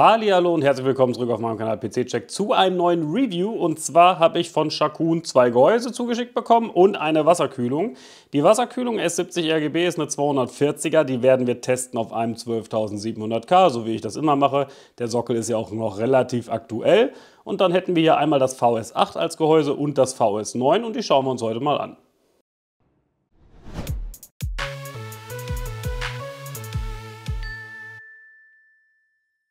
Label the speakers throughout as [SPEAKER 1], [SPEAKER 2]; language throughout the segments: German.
[SPEAKER 1] Hallo und herzlich willkommen zurück auf meinem Kanal PC Check zu einem neuen Review. Und zwar habe ich von Shakun zwei Gehäuse zugeschickt bekommen und eine Wasserkühlung. Die Wasserkühlung S70 RGB ist eine 240er, die werden wir testen auf einem 12700K, so wie ich das immer mache. Der Sockel ist ja auch noch relativ aktuell. Und dann hätten wir hier einmal das VS8 als Gehäuse und das VS9 und die schauen wir uns heute mal an.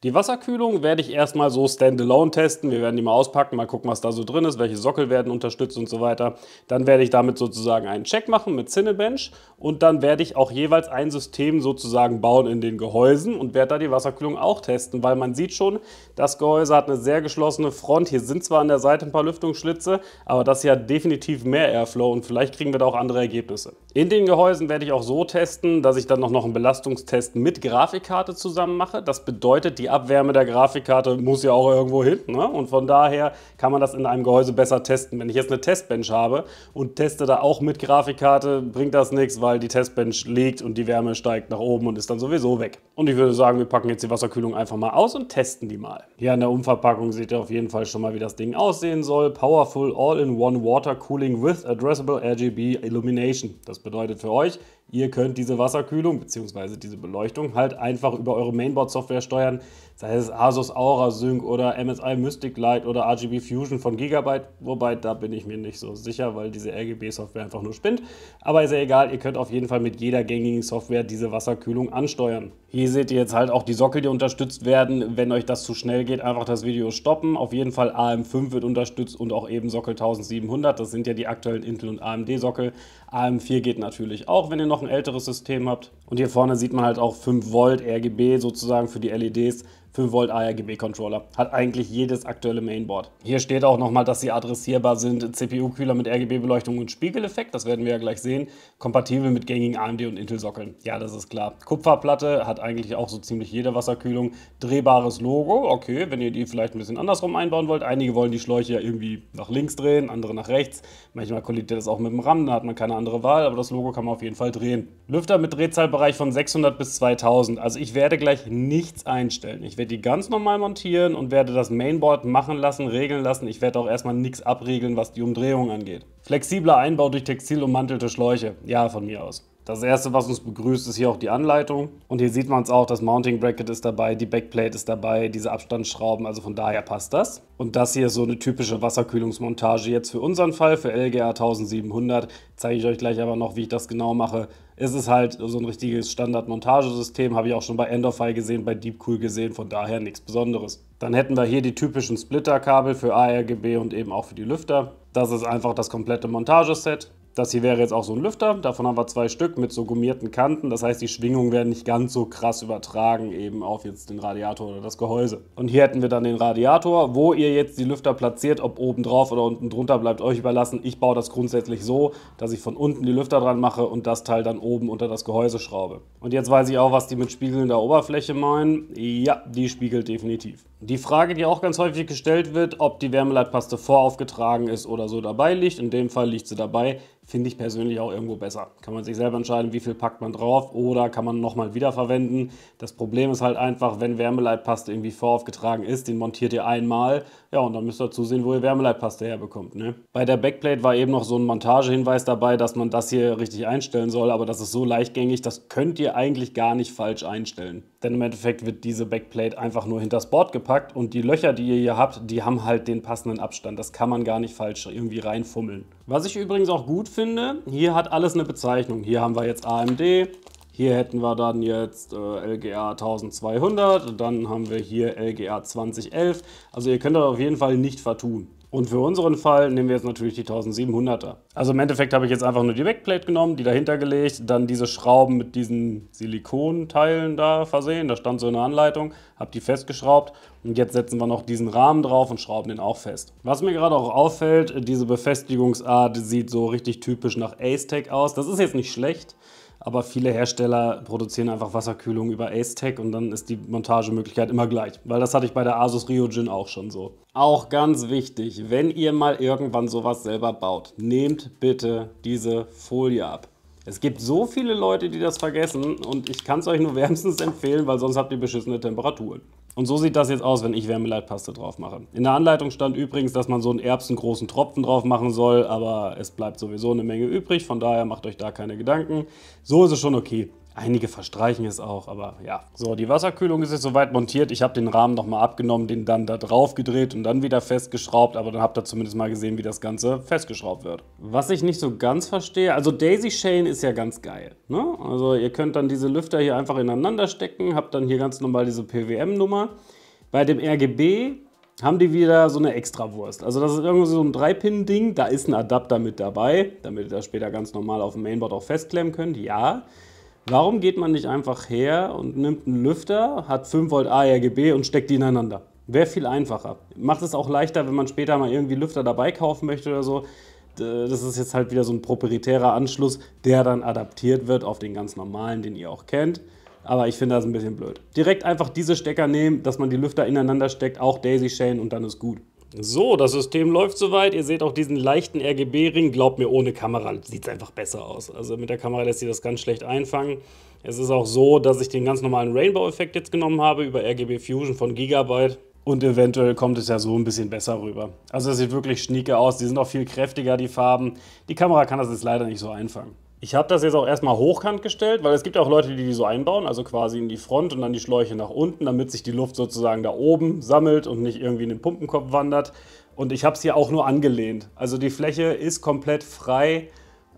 [SPEAKER 1] Die Wasserkühlung werde ich erstmal so standalone testen. Wir werden die mal auspacken, mal gucken, was da so drin ist, welche Sockel werden unterstützt und so weiter. Dann werde ich damit sozusagen einen Check machen mit Cinebench und dann werde ich auch jeweils ein System sozusagen bauen in den Gehäusen und werde da die Wasserkühlung auch testen, weil man sieht schon, das Gehäuse hat eine sehr geschlossene Front. Hier sind zwar an der Seite ein paar Lüftungsschlitze, aber das hier hat definitiv mehr Airflow und vielleicht kriegen wir da auch andere Ergebnisse. In den Gehäusen werde ich auch so testen, dass ich dann noch einen Belastungstest mit Grafikkarte zusammen mache. Das bedeutet, die die Abwärme der Grafikkarte muss ja auch irgendwo hin. Ne? Und von daher kann man das in einem Gehäuse besser testen. Wenn ich jetzt eine Testbench habe und teste da auch mit Grafikkarte, bringt das nichts, weil die Testbench liegt und die Wärme steigt nach oben und ist dann sowieso weg. Und ich würde sagen, wir packen jetzt die Wasserkühlung einfach mal aus und testen die mal. Hier an der Umverpackung seht ihr auf jeden Fall schon mal, wie das Ding aussehen soll. Powerful All-in-One Water Cooling with Addressable RGB Illumination. Das bedeutet für euch, Ihr könnt diese Wasserkühlung bzw. diese Beleuchtung halt einfach über eure Mainboard-Software steuern, sei es Asus Aura Sync oder MSI Mystic Light oder RGB Fusion von Gigabyte, wobei da bin ich mir nicht so sicher, weil diese RGB-Software einfach nur spinnt. Aber ist ja egal, ihr könnt auf jeden Fall mit jeder gängigen Software diese Wasserkühlung ansteuern. Hier seht ihr jetzt halt auch die Sockel, die unterstützt werden. Wenn euch das zu schnell geht, einfach das Video stoppen. Auf jeden Fall AM5 wird unterstützt und auch eben Sockel 1700. Das sind ja die aktuellen Intel- und AMD-Sockel. AM4 geht natürlich auch, wenn ihr noch ein älteres System habt. Und hier vorne sieht man halt auch 5 Volt RGB sozusagen für die LEDs. 5 Volt ARGB-Controller. Hat eigentlich jedes aktuelle Mainboard. Hier steht auch nochmal, dass sie adressierbar sind. CPU-Kühler mit RGB-Beleuchtung und Spiegeleffekt, das werden wir ja gleich sehen. Kompatibel mit gängigen AMD und Intel-Sockeln. Ja, das ist klar. Kupferplatte hat eigentlich auch so ziemlich jede Wasserkühlung. Drehbares Logo, okay, wenn ihr die vielleicht ein bisschen andersrum einbauen wollt. Einige wollen die Schläuche ja irgendwie nach links drehen, andere nach rechts. Manchmal kollidiert das auch mit dem RAM, da hat man keine andere Wahl, aber das Logo kann man auf jeden Fall drehen. Lüfter mit Drehzahlbereich von 600 bis 2000. Also ich werde gleich nichts einstellen. Ich werde werde die ganz normal montieren und werde das Mainboard machen lassen, regeln lassen. Ich werde auch erstmal nichts abregeln, was die Umdrehung angeht. Flexibler Einbau durch textil ummantelte Schläuche. Ja, von mir aus. Das erste, was uns begrüßt, ist hier auch die Anleitung. Und hier sieht man es auch, das Mounting Bracket ist dabei, die Backplate ist dabei, diese Abstandsschrauben, also von daher passt das. Und das hier ist so eine typische Wasserkühlungsmontage jetzt für unseren Fall, für LGA 1700. Zeige ich euch gleich aber noch, wie ich das genau mache. Es ist halt so ein richtiges Standard-Montagesystem, habe ich auch schon bei Endofy gesehen, bei Deepcool gesehen, von daher nichts Besonderes. Dann hätten wir hier die typischen Splitterkabel für ARGB und eben auch für die Lüfter. Das ist einfach das komplette Montageset. Das hier wäre jetzt auch so ein Lüfter. Davon haben wir zwei Stück mit so gummierten Kanten. Das heißt, die Schwingungen werden nicht ganz so krass übertragen eben auf jetzt den Radiator oder das Gehäuse. Und hier hätten wir dann den Radiator. Wo ihr jetzt die Lüfter platziert, ob oben drauf oder unten drunter, bleibt euch überlassen. Ich baue das grundsätzlich so, dass ich von unten die Lüfter dran mache und das Teil dann oben unter das Gehäuse schraube. Und jetzt weiß ich auch, was die mit spiegelnder Oberfläche meinen. Ja, die spiegelt definitiv. Die Frage, die auch ganz häufig gestellt wird, ob die Wärmeleitpaste voraufgetragen ist oder so dabei liegt. In dem Fall liegt sie dabei finde ich persönlich auch irgendwo besser. Kann man sich selber entscheiden, wie viel packt man drauf oder kann man nochmal wiederverwenden. Das Problem ist halt einfach, wenn Wärmeleitpaste irgendwie voraufgetragen ist, den montiert ihr einmal, ja, und dann müsst ihr zusehen, wo ihr Wärmeleitpaste herbekommt. Ne? Bei der Backplate war eben noch so ein Montagehinweis dabei, dass man das hier richtig einstellen soll, aber das ist so leichtgängig, das könnt ihr eigentlich gar nicht falsch einstellen. Denn im Endeffekt wird diese Backplate einfach nur hinter das Board gepackt und die Löcher, die ihr hier habt, die haben halt den passenden Abstand. Das kann man gar nicht falsch irgendwie reinfummeln. Was ich übrigens auch gut finde, hier hat alles eine Bezeichnung. Hier haben wir jetzt AMD, hier hätten wir dann jetzt äh, LGA 1200, dann haben wir hier LGA 2011. Also ihr könnt das auf jeden Fall nicht vertun. Und für unseren Fall nehmen wir jetzt natürlich die 1700er. Also im Endeffekt habe ich jetzt einfach nur die Backplate genommen, die dahinter gelegt, dann diese Schrauben mit diesen Silikonteilen da versehen, da stand so eine Anleitung, habe die festgeschraubt und jetzt setzen wir noch diesen Rahmen drauf und schrauben den auch fest. Was mir gerade auch auffällt, diese Befestigungsart sieht so richtig typisch nach Ace-Tech aus. Das ist jetzt nicht schlecht, aber viele Hersteller produzieren einfach Wasserkühlung über Ace-Tech und dann ist die Montagemöglichkeit immer gleich. Weil das hatte ich bei der Asus Ryujin auch schon so. Auch ganz wichtig, wenn ihr mal irgendwann sowas selber baut, nehmt bitte diese Folie ab. Es gibt so viele Leute, die das vergessen und ich kann es euch nur wärmstens empfehlen, weil sonst habt ihr beschissene Temperaturen. Und so sieht das jetzt aus, wenn ich Wärmeleitpaste drauf mache. In der Anleitung stand übrigens, dass man so einen erbsengroßen Tropfen drauf machen soll, aber es bleibt sowieso eine Menge übrig, von daher macht euch da keine Gedanken. So ist es schon okay. Einige verstreichen es auch, aber ja. So, die Wasserkühlung ist jetzt soweit montiert. Ich habe den Rahmen nochmal abgenommen, den dann da drauf gedreht und dann wieder festgeschraubt, aber dann habt ihr zumindest mal gesehen, wie das Ganze festgeschraubt wird. Was ich nicht so ganz verstehe, also Daisy Chain ist ja ganz geil. Ne? Also ihr könnt dann diese Lüfter hier einfach ineinander stecken, habt dann hier ganz normal diese PWM-Nummer. Bei dem RGB haben die wieder so eine Extrawurst. Also das ist irgendwie so ein 3-Pin-Ding, da ist ein Adapter mit dabei, damit ihr das später ganz normal auf dem Mainboard auch festklemmen könnt, ja. Warum geht man nicht einfach her und nimmt einen Lüfter, hat 5 Volt ARGB und steckt die ineinander? Wäre viel einfacher. Macht es auch leichter, wenn man später mal irgendwie Lüfter dabei kaufen möchte oder so. Das ist jetzt halt wieder so ein proprietärer Anschluss, der dann adaptiert wird auf den ganz normalen, den ihr auch kennt. Aber ich finde das ein bisschen blöd. Direkt einfach diese Stecker nehmen, dass man die Lüfter ineinander steckt, auch Daisy Chain und dann ist gut. So, das System läuft soweit. Ihr seht auch diesen leichten RGB-Ring. Glaubt mir, ohne Kamera sieht es einfach besser aus. Also mit der Kamera lässt sich das ganz schlecht einfangen. Es ist auch so, dass ich den ganz normalen Rainbow-Effekt jetzt genommen habe über RGB Fusion von Gigabyte. Und eventuell kommt es ja so ein bisschen besser rüber. Also es sieht wirklich schnieke aus. Die sind auch viel kräftiger, die Farben. Die Kamera kann das jetzt leider nicht so einfangen. Ich habe das jetzt auch erstmal hochkant gestellt, weil es gibt auch Leute, die die so einbauen, also quasi in die Front und dann die Schläuche nach unten, damit sich die Luft sozusagen da oben sammelt und nicht irgendwie in den Pumpenkopf wandert. Und ich habe es hier auch nur angelehnt. Also die Fläche ist komplett frei.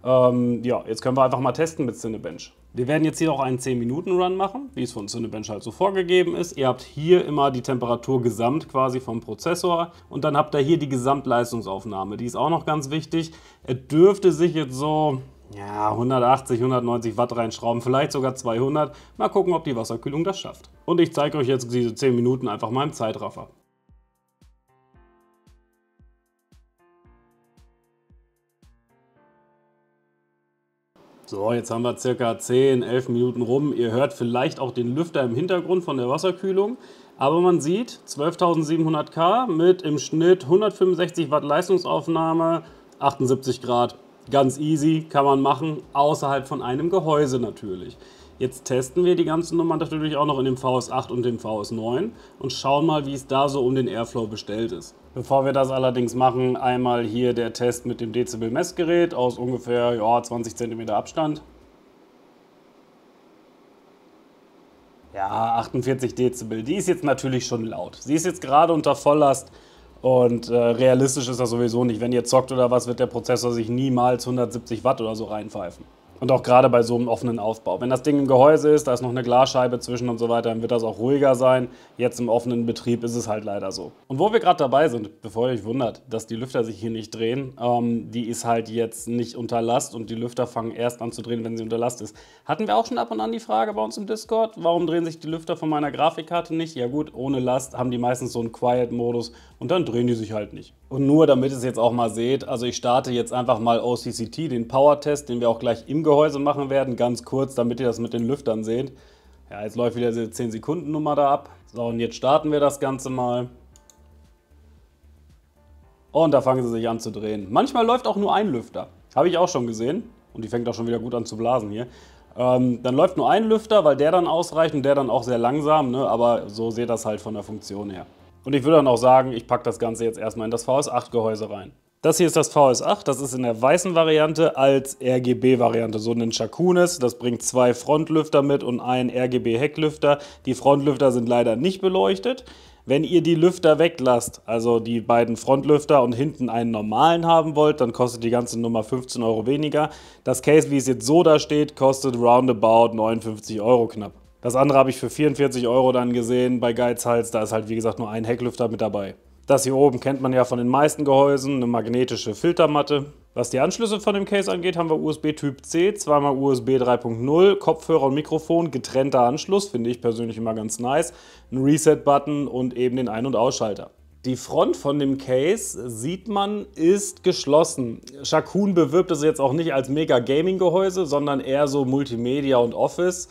[SPEAKER 1] Ähm, ja, jetzt können wir einfach mal testen mit Cinebench. Wir werden jetzt hier auch einen 10-Minuten-Run machen, wie es von Cinebench halt so vorgegeben ist. Ihr habt hier immer die Temperatur gesamt quasi vom Prozessor und dann habt ihr hier die Gesamtleistungsaufnahme. Die ist auch noch ganz wichtig. Er dürfte sich jetzt so ja, 180, 190 Watt reinschrauben, vielleicht sogar 200. Mal gucken, ob die Wasserkühlung das schafft. Und ich zeige euch jetzt diese 10 Minuten einfach mal im Zeitraffer. So, jetzt haben wir circa 10, 11 Minuten rum. Ihr hört vielleicht auch den Lüfter im Hintergrund von der Wasserkühlung. Aber man sieht 12.700 K mit im Schnitt 165 Watt Leistungsaufnahme, 78 Grad. Ganz easy, kann man machen, außerhalb von einem Gehäuse natürlich. Jetzt testen wir die ganzen Nummern natürlich auch noch in dem VS8 und dem VS9 und schauen mal, wie es da so um den Airflow bestellt ist. Bevor wir das allerdings machen, einmal hier der Test mit dem Dezibel-Messgerät aus ungefähr ja, 20 cm Abstand. Ja, 48 Dezibel. Die ist jetzt natürlich schon laut. Sie ist jetzt gerade unter Volllast und äh, realistisch ist das sowieso nicht. Wenn ihr zockt oder was, wird der Prozessor sich niemals 170 Watt oder so reinpfeifen. Und auch gerade bei so einem offenen Aufbau. Wenn das Ding im Gehäuse ist, da ist noch eine Glasscheibe zwischen und so weiter, dann wird das auch ruhiger sein. Jetzt im offenen Betrieb ist es halt leider so. Und wo wir gerade dabei sind, bevor ihr euch wundert, dass die Lüfter sich hier nicht drehen, ähm, die ist halt jetzt nicht unter Last und die Lüfter fangen erst an zu drehen, wenn sie unter Last ist. Hatten wir auch schon ab und an die Frage bei uns im Discord, warum drehen sich die Lüfter von meiner Grafikkarte nicht? Ja gut, ohne Last haben die meistens so einen Quiet-Modus und dann drehen die sich halt nicht. Und nur damit ihr es jetzt auch mal seht, also ich starte jetzt einfach mal OCCT, den Power-Test, den wir auch gleich im Gehäuse machen werden, ganz kurz, damit ihr das mit den Lüftern seht. Ja, jetzt läuft wieder diese 10 Sekunden Nummer da ab. So, und jetzt starten wir das Ganze mal. Und da fangen sie sich an zu drehen. Manchmal läuft auch nur ein Lüfter. Habe ich auch schon gesehen. Und die fängt auch schon wieder gut an zu blasen hier. Ähm, dann läuft nur ein Lüfter, weil der dann ausreicht und der dann auch sehr langsam. Ne? Aber so seht das halt von der Funktion her. Und ich würde dann auch sagen, ich packe das Ganze jetzt erstmal in das VS8-Gehäuse rein. Das hier ist das VS8, das ist in der weißen Variante als RGB-Variante, so ein Shakunis. Das bringt zwei Frontlüfter mit und einen RGB-Hecklüfter. Die Frontlüfter sind leider nicht beleuchtet. Wenn ihr die Lüfter weglasst, also die beiden Frontlüfter und hinten einen normalen haben wollt, dann kostet die ganze Nummer 15 Euro weniger. Das Case, wie es jetzt so da steht, kostet roundabout 59 Euro knapp. Das andere habe ich für 44 Euro dann gesehen bei Geizhals. Da ist halt wie gesagt nur ein Hecklüfter mit dabei. Das hier oben kennt man ja von den meisten Gehäusen, eine magnetische Filtermatte. Was die Anschlüsse von dem Case angeht, haben wir USB Typ C, zweimal USB 3.0, Kopfhörer und Mikrofon, getrennter Anschluss, finde ich persönlich immer ganz nice, ein Reset-Button und eben den Ein- und Ausschalter. Die Front von dem Case, sieht man, ist geschlossen. Shakun bewirbt es jetzt auch nicht als mega Gaming-Gehäuse, sondern eher so Multimedia und Office.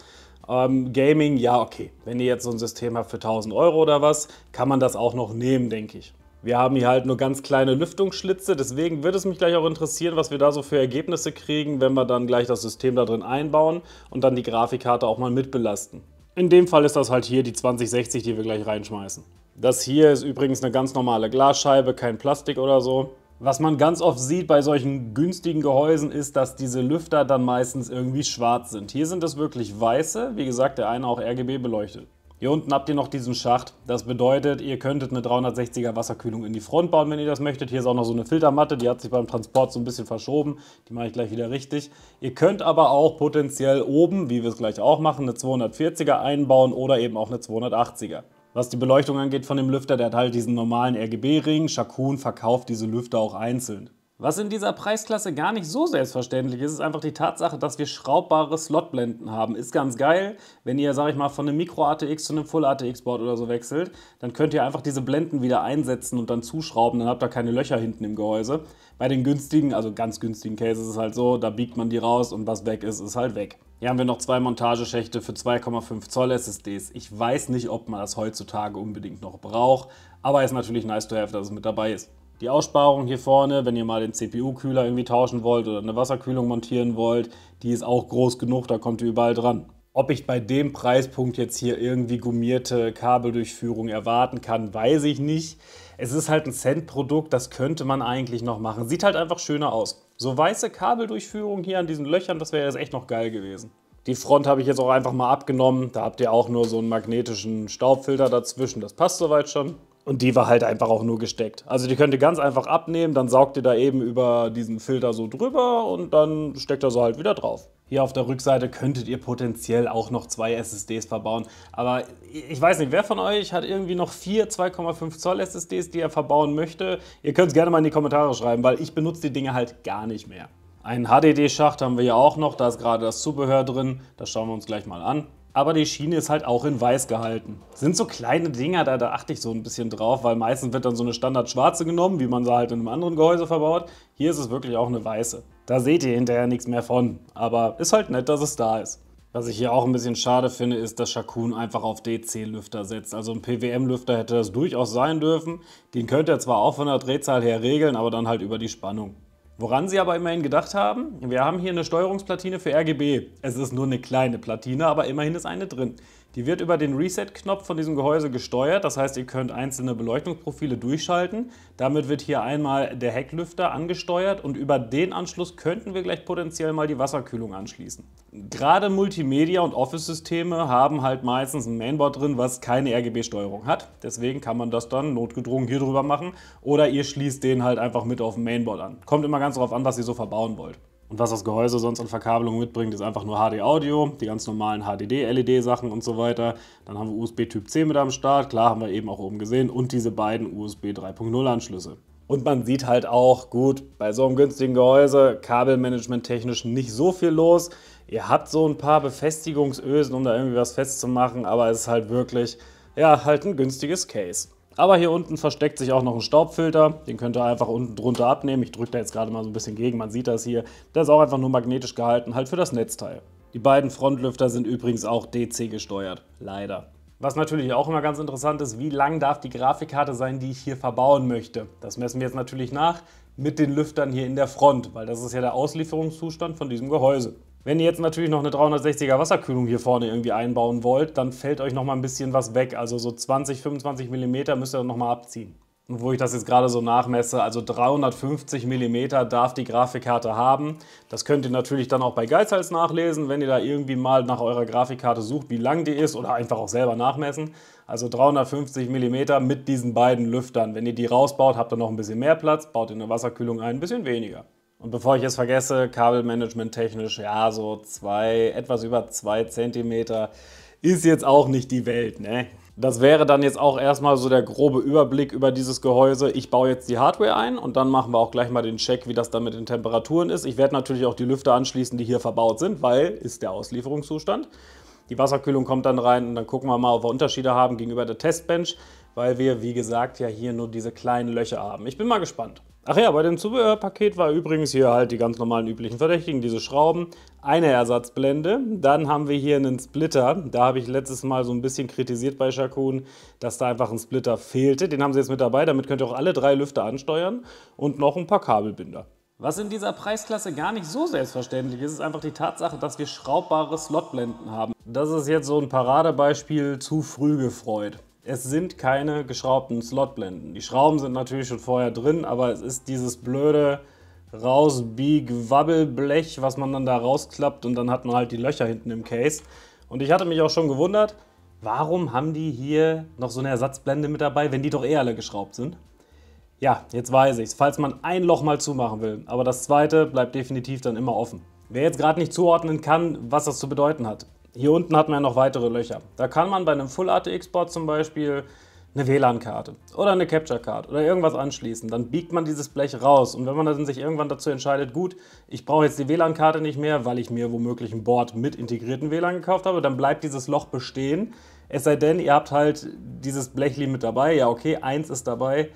[SPEAKER 1] Ähm, Gaming, ja, okay. Wenn ihr jetzt so ein System habt für 1000 Euro oder was, kann man das auch noch nehmen, denke ich. Wir haben hier halt nur ganz kleine Lüftungsschlitze, deswegen würde es mich gleich auch interessieren, was wir da so für Ergebnisse kriegen, wenn wir dann gleich das System da drin einbauen und dann die Grafikkarte auch mal mitbelasten. In dem Fall ist das halt hier die 2060, die wir gleich reinschmeißen. Das hier ist übrigens eine ganz normale Glasscheibe, kein Plastik oder so. Was man ganz oft sieht bei solchen günstigen Gehäusen ist, dass diese Lüfter dann meistens irgendwie schwarz sind. Hier sind es wirklich weiße, wie gesagt, der eine auch RGB beleuchtet. Hier unten habt ihr noch diesen Schacht. Das bedeutet, ihr könntet eine 360er Wasserkühlung in die Front bauen, wenn ihr das möchtet. Hier ist auch noch so eine Filtermatte, die hat sich beim Transport so ein bisschen verschoben. Die mache ich gleich wieder richtig. Ihr könnt aber auch potenziell oben, wie wir es gleich auch machen, eine 240er einbauen oder eben auch eine 280er. Was die Beleuchtung angeht von dem Lüfter, der hat halt diesen normalen RGB-Ring. Shakun verkauft diese Lüfter auch einzeln. Was in dieser Preisklasse gar nicht so selbstverständlich ist, ist einfach die Tatsache, dass wir schraubbare Slotblenden haben. Ist ganz geil, wenn ihr, sag ich mal, von einem Micro-ATX zu einem Full-ATX-Board oder so wechselt, dann könnt ihr einfach diese Blenden wieder einsetzen und dann zuschrauben, dann habt ihr keine Löcher hinten im Gehäuse. Bei den günstigen, also ganz günstigen Cases ist es halt so, da biegt man die raus und was weg ist, ist halt weg. Hier haben wir noch zwei Montageschächte für 2,5 Zoll SSDs. Ich weiß nicht, ob man das heutzutage unbedingt noch braucht, aber ist natürlich nice to have, dass es mit dabei ist. Die Aussparung hier vorne, wenn ihr mal den CPU-Kühler irgendwie tauschen wollt oder eine Wasserkühlung montieren wollt, die ist auch groß genug, da kommt ihr überall dran. Ob ich bei dem Preispunkt jetzt hier irgendwie gummierte Kabeldurchführung erwarten kann, weiß ich nicht. Es ist halt ein Cent-Produkt, das könnte man eigentlich noch machen. Sieht halt einfach schöner aus. So weiße Kabeldurchführung hier an diesen Löchern, das wäre jetzt echt noch geil gewesen. Die Front habe ich jetzt auch einfach mal abgenommen. Da habt ihr auch nur so einen magnetischen Staubfilter dazwischen. Das passt soweit schon. Und die war halt einfach auch nur gesteckt. Also die könnt ihr ganz einfach abnehmen, dann saugt ihr da eben über diesen Filter so drüber und dann steckt er so halt wieder drauf. Hier auf der Rückseite könntet ihr potenziell auch noch zwei SSDs verbauen. Aber ich weiß nicht, wer von euch hat irgendwie noch vier 2,5 Zoll SSDs, die er verbauen möchte? Ihr könnt es gerne mal in die Kommentare schreiben, weil ich benutze die Dinge halt gar nicht mehr. Einen HDD-Schacht haben wir ja auch noch, da ist gerade das Zubehör drin. Das schauen wir uns gleich mal an aber die Schiene ist halt auch in weiß gehalten. Sind so kleine Dinger, da, da achte ich so ein bisschen drauf, weil meistens wird dann so eine Standard schwarze genommen, wie man sie halt in einem anderen Gehäuse verbaut. Hier ist es wirklich auch eine weiße. Da seht ihr hinterher nichts mehr von, aber ist halt nett, dass es da ist. Was ich hier auch ein bisschen schade finde, ist, dass Shakun einfach auf DC-Lüfter setzt. Also ein PWM-Lüfter hätte das durchaus sein dürfen. Den könnt ihr zwar auch von der Drehzahl her regeln, aber dann halt über die Spannung. Woran sie aber immerhin gedacht haben, wir haben hier eine Steuerungsplatine für RGB. Es ist nur eine kleine Platine, aber immerhin ist eine drin. Die wird über den Reset-Knopf von diesem Gehäuse gesteuert. Das heißt, ihr könnt einzelne Beleuchtungsprofile durchschalten. Damit wird hier einmal der Hecklüfter angesteuert und über den Anschluss könnten wir gleich potenziell mal die Wasserkühlung anschließen. Gerade Multimedia- und Office-Systeme haben halt meistens ein Mainboard drin, was keine RGB-Steuerung hat. Deswegen kann man das dann notgedrungen hier drüber machen oder ihr schließt den halt einfach mit auf dem Mainboard an. Kommt immer ganz darauf an, was ihr so verbauen wollt. Und was das Gehäuse sonst an Verkabelung mitbringt, ist einfach nur HD-Audio, die ganz normalen HDD-LED-Sachen und so weiter. Dann haben wir USB Typ C mit am Start, klar haben wir eben auch oben gesehen, und diese beiden USB 3.0 Anschlüsse. Und man sieht halt auch, gut, bei so einem günstigen Gehäuse, Kabelmanagement technisch nicht so viel los. Ihr habt so ein paar Befestigungsösen, um da irgendwie was festzumachen, aber es ist halt wirklich, ja, halt ein günstiges Case. Aber hier unten versteckt sich auch noch ein Staubfilter. Den könnt ihr einfach unten drunter abnehmen. Ich drücke da jetzt gerade mal so ein bisschen gegen, man sieht das hier. Der ist auch einfach nur magnetisch gehalten, halt für das Netzteil. Die beiden Frontlüfter sind übrigens auch DC gesteuert. Leider. Was natürlich auch immer ganz interessant ist, wie lang darf die Grafikkarte sein, die ich hier verbauen möchte. Das messen wir jetzt natürlich nach mit den Lüftern hier in der Front, weil das ist ja der Auslieferungszustand von diesem Gehäuse. Wenn ihr jetzt natürlich noch eine 360er Wasserkühlung hier vorne irgendwie einbauen wollt, dann fällt euch noch mal ein bisschen was weg. Also so 20, 25 mm müsst ihr noch mal abziehen. Und wo ich das jetzt gerade so nachmesse, also 350 mm darf die Grafikkarte haben. Das könnt ihr natürlich dann auch bei Geizhals nachlesen, wenn ihr da irgendwie mal nach eurer Grafikkarte sucht, wie lang die ist oder einfach auch selber nachmessen. Also 350 mm mit diesen beiden Lüftern. Wenn ihr die rausbaut, habt ihr noch ein bisschen mehr Platz, baut ihr eine Wasserkühlung ein, ein bisschen weniger. Und bevor ich es vergesse, Kabelmanagement technisch, ja, so zwei, etwas über zwei Zentimeter ist jetzt auch nicht die Welt, ne? Das wäre dann jetzt auch erstmal so der grobe Überblick über dieses Gehäuse. Ich baue jetzt die Hardware ein und dann machen wir auch gleich mal den Check, wie das dann mit den Temperaturen ist. Ich werde natürlich auch die Lüfter anschließen, die hier verbaut sind, weil ist der Auslieferungszustand. Die Wasserkühlung kommt dann rein und dann gucken wir mal, ob wir Unterschiede haben gegenüber der Testbench, weil wir, wie gesagt, ja hier nur diese kleinen Löcher haben. Ich bin mal gespannt. Ach ja, bei dem Zubehörpaket war übrigens hier halt die ganz normalen üblichen Verdächtigen, diese Schrauben, eine Ersatzblende. Dann haben wir hier einen Splitter. Da habe ich letztes Mal so ein bisschen kritisiert bei Shakun, dass da einfach ein Splitter fehlte. Den haben sie jetzt mit dabei, damit könnt ihr auch alle drei Lüfter ansteuern und noch ein paar Kabelbinder. Was in dieser Preisklasse gar nicht so selbstverständlich ist, ist einfach die Tatsache, dass wir schraubbare Slotblenden haben. Das ist jetzt so ein Paradebeispiel zu früh gefreut. Es sind keine geschraubten Slotblenden. Die Schrauben sind natürlich schon vorher drin, aber es ist dieses blöde Rausbieg-Wabbelblech, was man dann da rausklappt und dann hat man halt die Löcher hinten im Case. Und ich hatte mich auch schon gewundert, warum haben die hier noch so eine Ersatzblende mit dabei, wenn die doch eh alle geschraubt sind? Ja, jetzt weiß ich's, falls man ein Loch mal zumachen will. Aber das zweite bleibt definitiv dann immer offen. Wer jetzt gerade nicht zuordnen kann, was das zu bedeuten hat. Hier unten hat man ja noch weitere Löcher. Da kann man bei einem Full ATX-Board zum Beispiel eine WLAN-Karte oder eine Capture-Card oder irgendwas anschließen. Dann biegt man dieses Blech raus. Und wenn man dann sich irgendwann dazu entscheidet, gut, ich brauche jetzt die WLAN-Karte nicht mehr, weil ich mir womöglich ein Board mit integrierten WLAN gekauft habe, dann bleibt dieses Loch bestehen. Es sei denn, ihr habt halt dieses Blechli mit dabei. Ja, okay, eins ist dabei.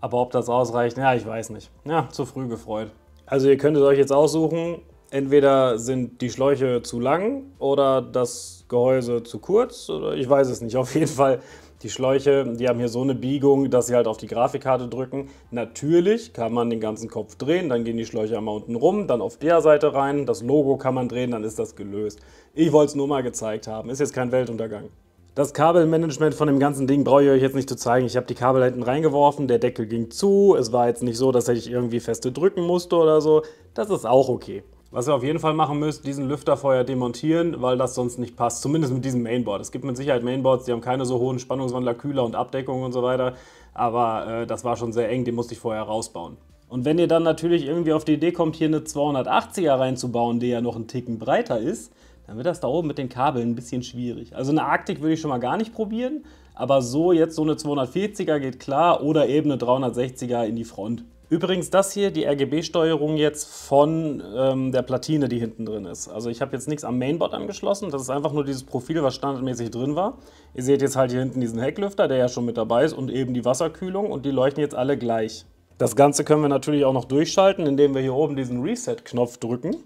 [SPEAKER 1] Aber ob das ausreicht, ja, ich weiß nicht. Ja, zu früh gefreut. Also ihr könntet euch jetzt aussuchen, entweder sind die Schläuche zu lang oder das Gehäuse zu kurz oder ich weiß es nicht. Auf jeden Fall die Schläuche, die haben hier so eine Biegung, dass sie halt auf die Grafikkarte drücken. Natürlich kann man den ganzen Kopf drehen, dann gehen die Schläuche einmal unten rum, dann auf der Seite rein, das Logo kann man drehen, dann ist das gelöst. Ich wollte es nur mal gezeigt haben, ist jetzt kein Weltuntergang. Das Kabelmanagement von dem ganzen Ding brauche ich euch jetzt nicht zu zeigen. Ich habe die Kabel hinten reingeworfen, der Deckel ging zu. Es war jetzt nicht so, dass ich irgendwie feste drücken musste oder so. Das ist auch okay. Was ihr auf jeden Fall machen müsst, diesen Lüfter vorher demontieren, weil das sonst nicht passt. Zumindest mit diesem Mainboard. Es gibt mit Sicherheit Mainboards, die haben keine so hohen Spannungswandler, Kühler und Abdeckung und so weiter. Aber äh, das war schon sehr eng, den musste ich vorher rausbauen. Und wenn ihr dann natürlich irgendwie auf die Idee kommt, hier eine 280er reinzubauen, die ja noch einen Ticken breiter ist, dann wird das da oben mit den Kabeln ein bisschen schwierig. Also eine Arctic würde ich schon mal gar nicht probieren, aber so jetzt so eine 240er geht klar oder eben eine 360er in die Front. Übrigens das hier, die RGB-Steuerung jetzt von ähm, der Platine, die hinten drin ist. Also ich habe jetzt nichts am Mainboard angeschlossen, das ist einfach nur dieses Profil, was standardmäßig drin war. Ihr seht jetzt halt hier hinten diesen Hecklüfter, der ja schon mit dabei ist und eben die Wasserkühlung und die leuchten jetzt alle gleich. Das Ganze können wir natürlich auch noch durchschalten, indem wir hier oben diesen Reset-Knopf drücken.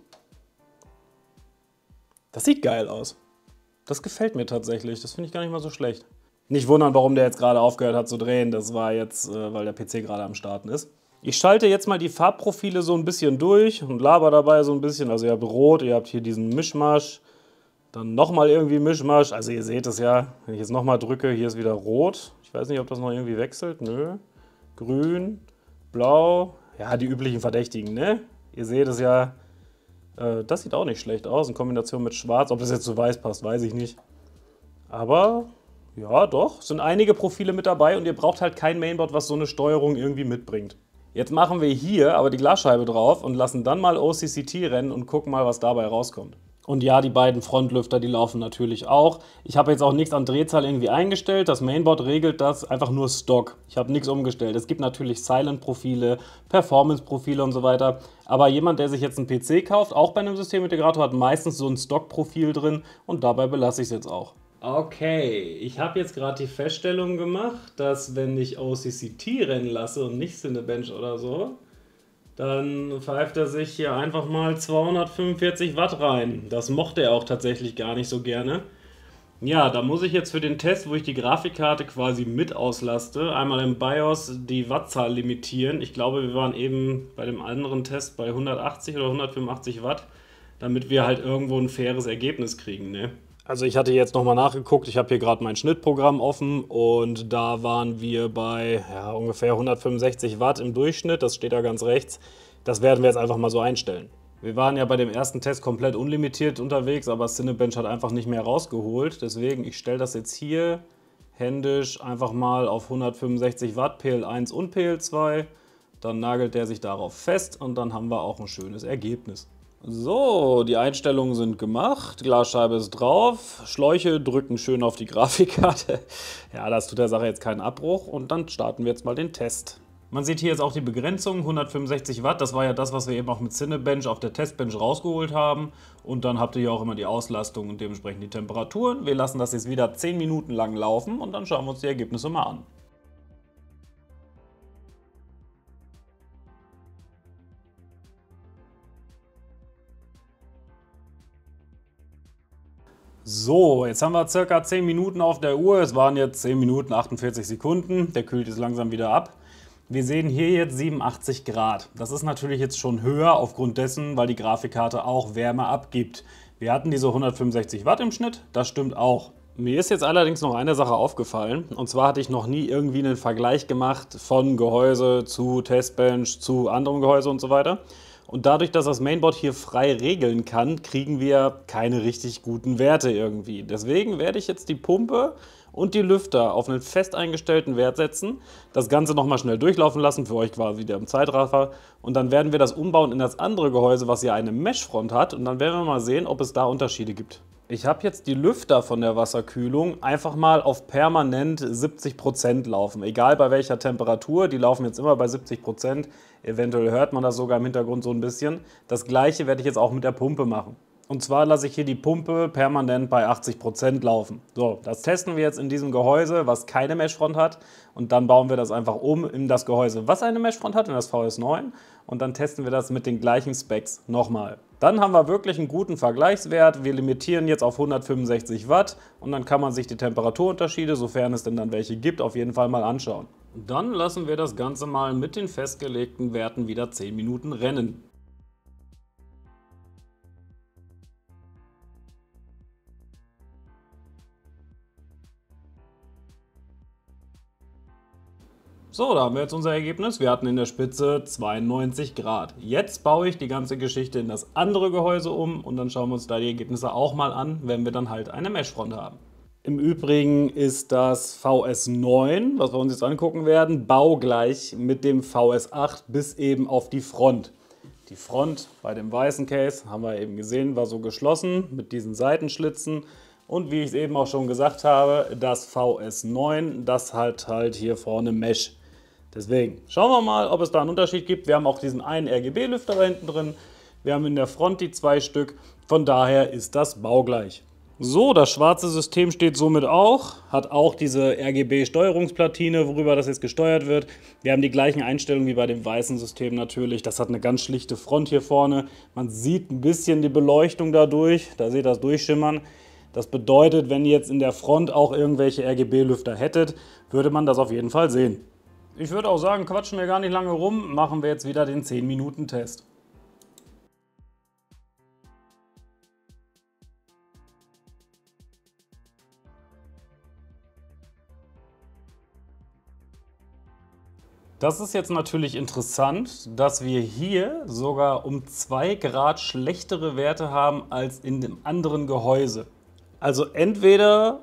[SPEAKER 1] Das sieht geil aus. Das gefällt mir tatsächlich. Das finde ich gar nicht mal so schlecht. Nicht wundern, warum der jetzt gerade aufgehört hat zu drehen. Das war jetzt, äh, weil der PC gerade am Starten ist. Ich schalte jetzt mal die Farbprofile so ein bisschen durch und laber dabei so ein bisschen. Also ihr habt Rot, ihr habt hier diesen Mischmasch, dann nochmal irgendwie Mischmasch. Also ihr seht es ja, wenn ich jetzt nochmal drücke, hier ist wieder Rot. Ich weiß nicht, ob das noch irgendwie wechselt. Nö. Grün, Blau. Ja, die üblichen Verdächtigen, ne? Ihr seht es ja, äh, das sieht auch nicht schlecht aus, in Kombination mit Schwarz. Ob das jetzt zu weiß passt, weiß ich nicht. Aber ja, doch, sind einige Profile mit dabei und ihr braucht halt kein Mainboard, was so eine Steuerung irgendwie mitbringt. Jetzt machen wir hier aber die Glasscheibe drauf und lassen dann mal OCCT rennen und gucken mal, was dabei rauskommt. Und ja, die beiden Frontlüfter, die laufen natürlich auch. Ich habe jetzt auch nichts an Drehzahl irgendwie eingestellt. Das Mainboard regelt das einfach nur Stock. Ich habe nichts umgestellt. Es gibt natürlich Silent-Profile, Performance-Profile und so weiter. Aber jemand, der sich jetzt einen PC kauft, auch bei einem Systemintegrator, hat meistens so ein Stock-Profil drin und dabei belasse ich es jetzt auch. Okay, ich habe jetzt gerade die Feststellung gemacht, dass wenn ich OCCT rennen lasse und nicht Cinebench oder so, dann pfeift er sich hier einfach mal 245 Watt rein. Das mochte er auch tatsächlich gar nicht so gerne. Ja, da muss ich jetzt für den Test, wo ich die Grafikkarte quasi mit auslaste, einmal im BIOS die Wattzahl limitieren. Ich glaube, wir waren eben bei dem anderen Test bei 180 oder 185 Watt, damit wir halt irgendwo ein faires Ergebnis kriegen. Ne? Also ich hatte jetzt nochmal nachgeguckt, ich habe hier gerade mein Schnittprogramm offen und da waren wir bei ja, ungefähr 165 Watt im Durchschnitt, das steht da ganz rechts. Das werden wir jetzt einfach mal so einstellen. Wir waren ja bei dem ersten Test komplett unlimitiert unterwegs, aber Cinebench hat einfach nicht mehr rausgeholt. Deswegen, ich stelle das jetzt hier händisch einfach mal auf 165 Watt PL1 und PL2. Dann nagelt der sich darauf fest und dann haben wir auch ein schönes Ergebnis. So, die Einstellungen sind gemacht, Glasscheibe ist drauf, Schläuche drücken schön auf die Grafikkarte. Ja, das tut der Sache jetzt keinen Abbruch und dann starten wir jetzt mal den Test. Man sieht hier jetzt auch die Begrenzung, 165 Watt, das war ja das, was wir eben auch mit Cinebench auf der Testbench rausgeholt haben. Und dann habt ihr hier auch immer die Auslastung und dementsprechend die Temperaturen. Wir lassen das jetzt wieder 10 Minuten lang laufen und dann schauen wir uns die Ergebnisse mal an. So, jetzt haben wir circa 10 Minuten auf der Uhr. Es waren jetzt 10 Minuten 48 Sekunden. Der kühlt jetzt langsam wieder ab. Wir sehen hier jetzt 87 Grad. Das ist natürlich jetzt schon höher aufgrund dessen, weil die Grafikkarte auch Wärme abgibt. Wir hatten diese 165 Watt im Schnitt, das stimmt auch. Mir ist jetzt allerdings noch eine Sache aufgefallen. Und zwar hatte ich noch nie irgendwie einen Vergleich gemacht von Gehäuse zu Testbench zu anderem Gehäuse und so weiter. Und dadurch, dass das Mainboard hier frei regeln kann, kriegen wir keine richtig guten Werte irgendwie. Deswegen werde ich jetzt die Pumpe und die Lüfter auf einen fest eingestellten Wert setzen, das Ganze nochmal schnell durchlaufen lassen, für euch quasi wieder im Zeitraffer. Und dann werden wir das umbauen in das andere Gehäuse, was hier eine Meshfront hat. Und dann werden wir mal sehen, ob es da Unterschiede gibt. Ich habe jetzt die Lüfter von der Wasserkühlung einfach mal auf permanent 70% laufen. Egal bei welcher Temperatur, die laufen jetzt immer bei 70%. Eventuell hört man das sogar im Hintergrund so ein bisschen. Das gleiche werde ich jetzt auch mit der Pumpe machen. Und zwar lasse ich hier die Pumpe permanent bei 80% laufen. So, das testen wir jetzt in diesem Gehäuse, was keine Meshfront hat. Und dann bauen wir das einfach um in das Gehäuse, was eine Meshfront hat, in das VS9. Und dann testen wir das mit den gleichen Specs nochmal. Dann haben wir wirklich einen guten Vergleichswert. Wir limitieren jetzt auf 165 Watt und dann kann man sich die Temperaturunterschiede, sofern es denn dann welche gibt, auf jeden Fall mal anschauen. Dann lassen wir das Ganze mal mit den festgelegten Werten wieder 10 Minuten rennen. So, da haben wir jetzt unser Ergebnis. Wir hatten in der Spitze 92 Grad. Jetzt baue ich die ganze Geschichte in das andere Gehäuse um und dann schauen wir uns da die Ergebnisse auch mal an, wenn wir dann halt eine Meshfront haben. Im Übrigen ist das VS9, was wir uns jetzt angucken werden, baugleich mit dem VS8 bis eben auf die Front. Die Front bei dem weißen Case, haben wir eben gesehen, war so geschlossen mit diesen Seitenschlitzen. Und wie ich es eben auch schon gesagt habe, das VS9, das hat halt hier vorne Mesh. Deswegen schauen wir mal, ob es da einen Unterschied gibt. Wir haben auch diesen einen RGB-Lüfter da hinten drin. Wir haben in der Front die zwei Stück. Von daher ist das baugleich. So, das schwarze System steht somit auch, hat auch diese RGB-Steuerungsplatine, worüber das jetzt gesteuert wird. Wir haben die gleichen Einstellungen wie bei dem weißen System natürlich. Das hat eine ganz schlichte Front hier vorne. Man sieht ein bisschen die Beleuchtung dadurch, da seht ihr das durchschimmern. Das bedeutet, wenn ihr jetzt in der Front auch irgendwelche RGB-Lüfter hättet, würde man das auf jeden Fall sehen. Ich würde auch sagen, quatschen wir gar nicht lange rum, machen wir jetzt wieder den 10-Minuten-Test. Das ist jetzt natürlich interessant, dass wir hier sogar um 2 Grad schlechtere Werte haben als in dem anderen Gehäuse. Also entweder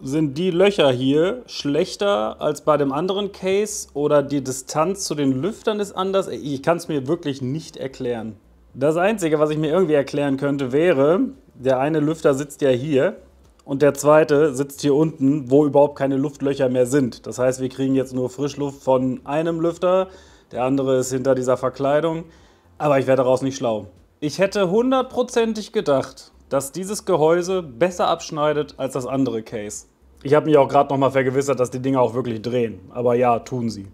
[SPEAKER 1] sind die Löcher hier schlechter als bei dem anderen Case oder die Distanz zu den Lüftern ist anders. Ich kann es mir wirklich nicht erklären. Das Einzige, was ich mir irgendwie erklären könnte, wäre, der eine Lüfter sitzt ja hier und der zweite sitzt hier unten, wo überhaupt keine Luftlöcher mehr sind. Das heißt, wir kriegen jetzt nur Frischluft von einem Lüfter, der andere ist hinter dieser Verkleidung, aber ich werde daraus nicht schlau. Ich hätte hundertprozentig gedacht, dass dieses Gehäuse besser abschneidet als das andere Case. Ich habe mich auch gerade nochmal vergewissert, dass die Dinger auch wirklich drehen. Aber ja, tun sie.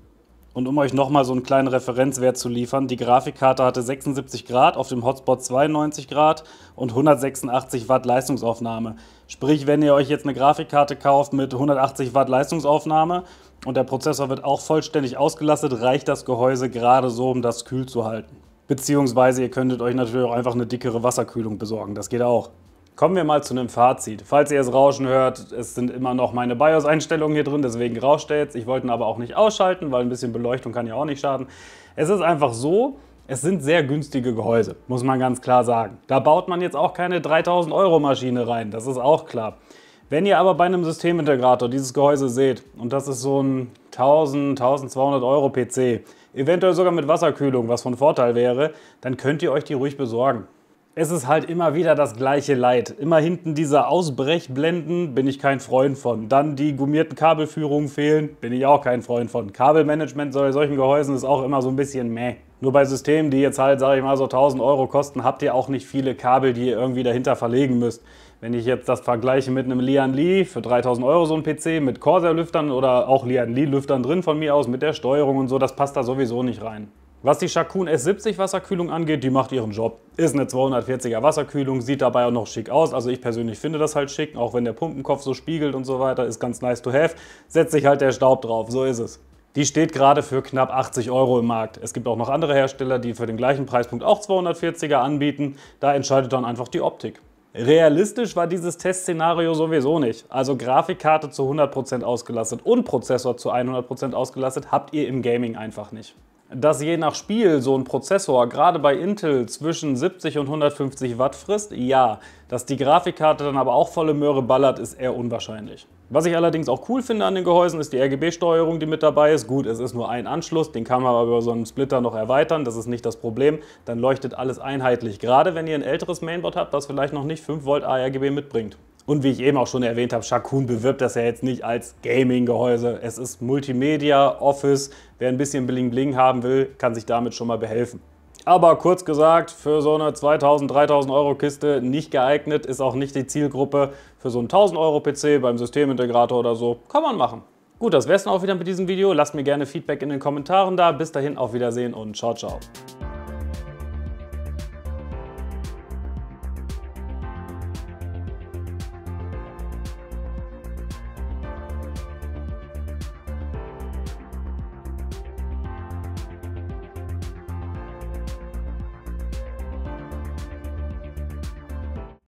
[SPEAKER 1] Und um euch nochmal so einen kleinen Referenzwert zu liefern, die Grafikkarte hatte 76 Grad, auf dem Hotspot 92 Grad und 186 Watt Leistungsaufnahme. Sprich, wenn ihr euch jetzt eine Grafikkarte kauft mit 180 Watt Leistungsaufnahme und der Prozessor wird auch vollständig ausgelastet, reicht das Gehäuse gerade so, um das kühl zu halten. Beziehungsweise ihr könntet euch natürlich auch einfach eine dickere Wasserkühlung besorgen. Das geht auch. Kommen wir mal zu einem Fazit. Falls ihr es rauschen hört, es sind immer noch meine BIOS-Einstellungen hier drin, deswegen rauscht er jetzt. Ich wollte ihn aber auch nicht ausschalten, weil ein bisschen Beleuchtung kann ja auch nicht schaden. Es ist einfach so, es sind sehr günstige Gehäuse, muss man ganz klar sagen. Da baut man jetzt auch keine 3000 Euro Maschine rein, das ist auch klar. Wenn ihr aber bei einem Systemintegrator dieses Gehäuse seht, und das ist so ein 1000, 1200 Euro PC, eventuell sogar mit Wasserkühlung, was von Vorteil wäre, dann könnt ihr euch die ruhig besorgen. Es ist halt immer wieder das gleiche Leid. Immer hinten diese Ausbrechblenden bin ich kein Freund von. Dann die gummierten Kabelführungen fehlen, bin ich auch kein Freund von. Kabelmanagement bei solchen Gehäusen ist auch immer so ein bisschen meh. Nur bei Systemen, die jetzt halt, sage ich mal, so 1000 Euro kosten, habt ihr auch nicht viele Kabel, die ihr irgendwie dahinter verlegen müsst. Wenn ich jetzt das vergleiche mit einem Lian Li für 3000 Euro so ein PC mit Corsair-Lüftern oder auch Lian Li-Lüftern drin von mir aus mit der Steuerung und so, das passt da sowieso nicht rein. Was die Shakun S70 Wasserkühlung angeht, die macht ihren Job. Ist eine 240er Wasserkühlung, sieht dabei auch noch schick aus. Also ich persönlich finde das halt schick, auch wenn der Pumpenkopf so spiegelt und so weiter, ist ganz nice to have. Setzt sich halt der Staub drauf, so ist es. Die steht gerade für knapp 80 Euro im Markt. Es gibt auch noch andere Hersteller, die für den gleichen Preispunkt auch 240er anbieten. Da entscheidet dann einfach die Optik. Realistisch war dieses Testszenario sowieso nicht. Also Grafikkarte zu 100% ausgelastet und Prozessor zu 100% ausgelastet habt ihr im Gaming einfach nicht. Dass je nach Spiel so ein Prozessor gerade bei Intel zwischen 70 und 150 Watt frisst, ja. Dass die Grafikkarte dann aber auch volle Möhre ballert, ist eher unwahrscheinlich. Was ich allerdings auch cool finde an den Gehäusen, ist die RGB-Steuerung, die mit dabei ist. Gut, es ist nur ein Anschluss, den kann man aber über so einen Splitter noch erweitern, das ist nicht das Problem. Dann leuchtet alles einheitlich, gerade wenn ihr ein älteres Mainboard habt, das vielleicht noch nicht 5 Volt ARGB mitbringt. Und wie ich eben auch schon erwähnt habe, Shakun bewirbt das ja jetzt nicht als Gaming-Gehäuse. Es ist Multimedia, Office. Wer ein bisschen Bling-Bling haben will, kann sich damit schon mal behelfen. Aber kurz gesagt, für so eine 2000, 3000 Euro Kiste nicht geeignet, ist auch nicht die Zielgruppe. Für so einen 1000 Euro PC beim Systemintegrator oder so, kann man machen. Gut, das wär's dann auch wieder mit diesem Video. Lasst mir gerne Feedback in den Kommentaren da. Bis dahin auf Wiedersehen und ciao, ciao.